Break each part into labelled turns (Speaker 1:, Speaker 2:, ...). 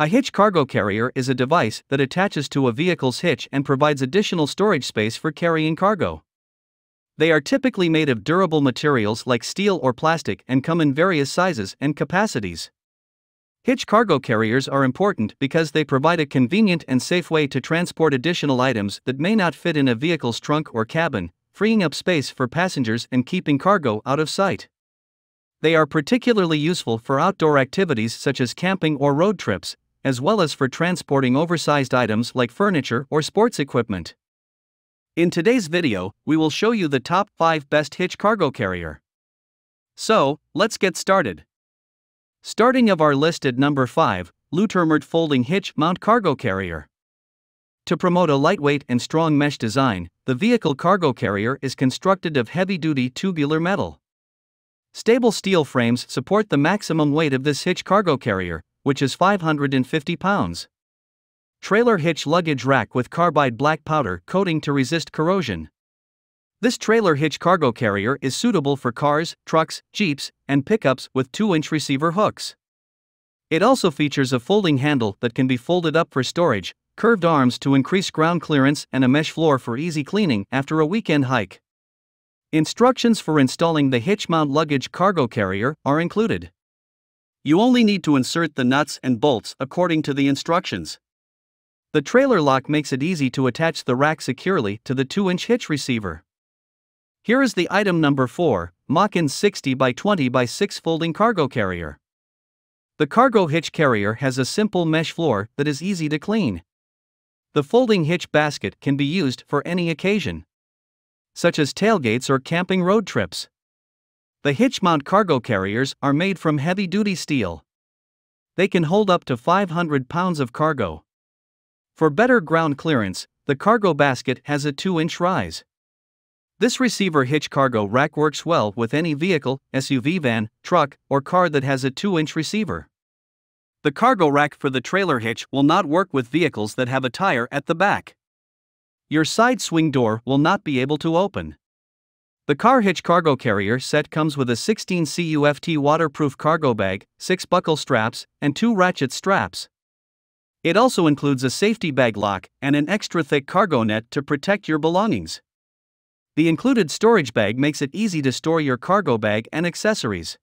Speaker 1: A hitch cargo carrier is a device that attaches to a vehicle's hitch and provides additional storage space for carrying cargo. They are typically made of durable materials like steel or plastic and come in various sizes and capacities. Hitch cargo carriers are important because they provide a convenient and safe way to transport additional items that may not fit in a vehicle's trunk or cabin, freeing up space for passengers and keeping cargo out of sight. They are particularly useful for outdoor activities such as camping or road trips, as well as for transporting oversized items like furniture or sports equipment. In today's video, we will show you the top 5 best hitch cargo carrier. So, let's get started. Starting of our list at number 5, LWTURMRT Folding Hitch Mount Cargo Carrier. To promote a lightweight and strong mesh design, the vehicle cargo carrier is constructed of heavy-duty tubular metal. Stable steel frames support the maximum weight of this hitch cargo carrier, which is 550 pounds. Trailer hitch luggage rack with carbide black powder coating to resist corrosion. This trailer hitch cargo carrier is suitable for cars, trucks, jeeps, and pickups with 2 inch receiver hooks. It also features a folding handle that can be folded up for storage, curved arms to increase ground clearance, and a mesh floor for easy cleaning after a weekend hike. Instructions for installing the hitch mount luggage cargo carrier are included. You only need to insert the nuts and bolts according to the instructions. The trailer lock makes it easy to attach the rack securely to the 2 inch hitch receiver. Here is the item number 4 Mockins 60 by 20 by 6 folding cargo carrier. The cargo hitch carrier has a simple mesh floor that is easy to clean. The folding hitch basket can be used for any occasion, such as tailgates or camping road trips. The hitch mount cargo carriers are made from heavy duty steel. They can hold up to 500 pounds of cargo. For better ground clearance, the cargo basket has a 2 inch rise. This receiver hitch cargo rack works well with any vehicle, SUV van, truck, or car that has a 2 inch receiver. The cargo rack for the trailer hitch will not work with vehicles that have a tire at the back. Your side swing door will not be able to open. The car hitch cargo carrier set comes with a 16 CUFT waterproof cargo bag, 6 buckle straps, and 2 ratchet straps. It also includes a safety bag lock and an extra thick cargo net to protect your belongings. The included storage bag makes it easy to store your cargo bag and accessories.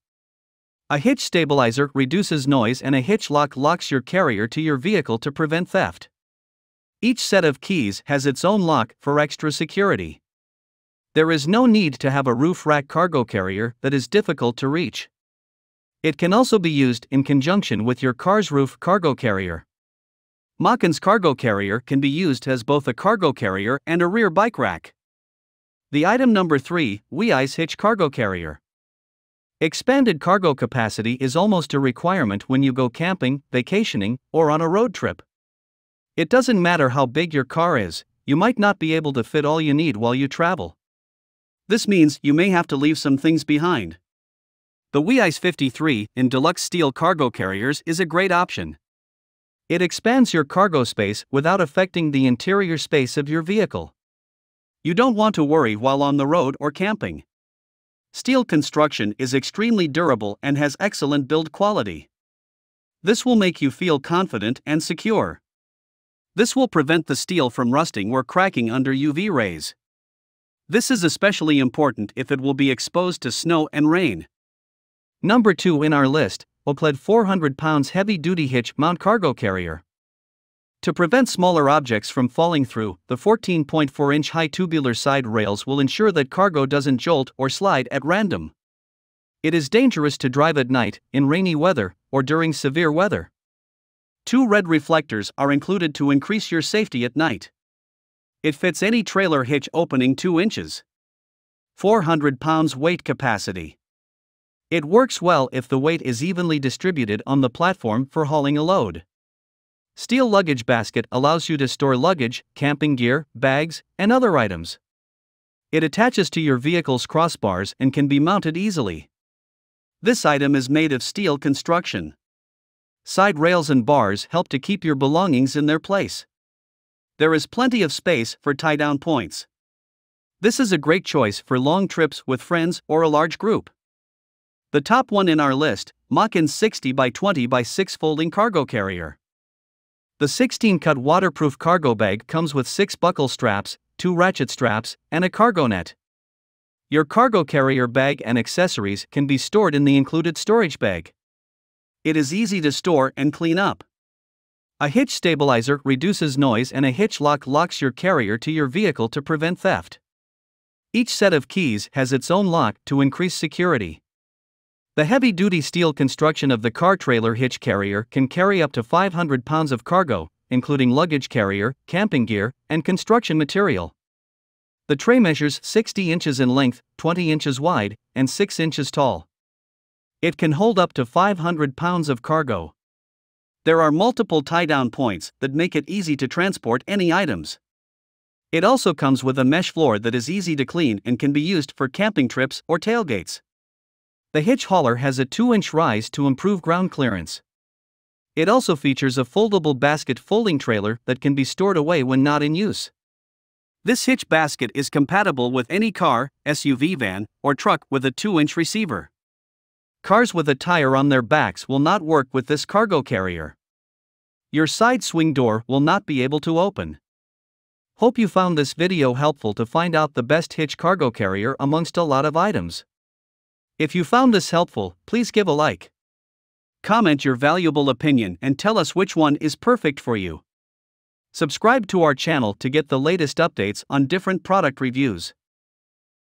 Speaker 1: A hitch stabilizer reduces noise and a hitch lock locks your carrier to your vehicle to prevent theft. Each set of keys has its own lock for extra security. There is no need to have a roof rack cargo carrier that is difficult to reach. It can also be used in conjunction with your car's roof cargo carrier. Mockins cargo carrier can be used as both a cargo carrier and a rear bike rack. The item number 3, WEIZE Hitch Cargo Carrier. Expanded cargo capacity is almost a requirement when you go camping, vacationing, or on a road trip. It doesn't matter how big your car is, you might not be able to fit all you need while you travel. This means you may have to leave some things behind. The WEIZE 53 in deluxe steel cargo carriers is a great option. It expands your cargo space without affecting the interior space of your vehicle. You don't want to worry while on the road or camping. Steel construction is extremely durable and has excellent build quality. This will make you feel confident and secure. This will prevent the steel from rusting or cracking under UV rays. This is especially important if it will be exposed to snow and rain. Number 2 in our list OKLEAD 400 pounds heavy duty hitch mount cargo carrier. To prevent smaller objects from falling through, the 14.4 inch high tubular side rails will ensure that cargo doesn't jolt or slide at random. It is dangerous to drive at night, in rainy weather, or during severe weather. Two red reflectors are included to increase your safety at night. It fits any trailer hitch opening 2 inches. 400 pounds weight capacity. It works well if the weight is evenly distributed on the platform for hauling a load. Steel luggage basket allows you to store luggage, camping gear, bags, and other items. It attaches to your vehicle's crossbars and can be mounted easily. This item is made of steel construction. Side rails and bars help to keep your belongings in their place. There is plenty of space for tie down points. This is a great choice for long trips with friends or a large group. The top one in our list Mockins 60 by 20 by 6 folding cargo carrier. The 16 cut waterproof cargo bag comes with 6 buckle straps, 2 ratchet straps, and a cargo net. Your cargo carrier bag and accessories can be stored in the included storage bag. It is easy to store and clean up. A hitch stabilizer reduces noise and a hitch lock locks your carrier to your vehicle to prevent theft. Each set of keys has its own lock to increase security. The heavy duty steel construction of the car trailer hitch carrier can carry up to 500 pounds of cargo, including luggage carrier, camping gear, and construction material. The tray measures 60 inches in length, 20 inches wide, and 6 inches tall. It can hold up to 500 pounds of cargo. There are multiple tie down points that make it easy to transport any items. It also comes with a mesh floor that is easy to clean and can be used for camping trips or tailgates. The hitch hauler has a 2 inch rise to improve ground clearance. It also features a foldable basket folding trailer that can be stored away when not in use. This hitch basket is compatible with any car, SUV van, or truck with a 2 inch receiver. Cars with a tire on their backs will not work with this cargo carrier. Your side swing door will not be able to open. Hope you found this video helpful to find out the best hitch cargo carrier amongst a lot of items. If you found this helpful, please give a like. Comment your valuable opinion and tell us which one is perfect for you. Subscribe to our channel to get the latest updates on different product reviews.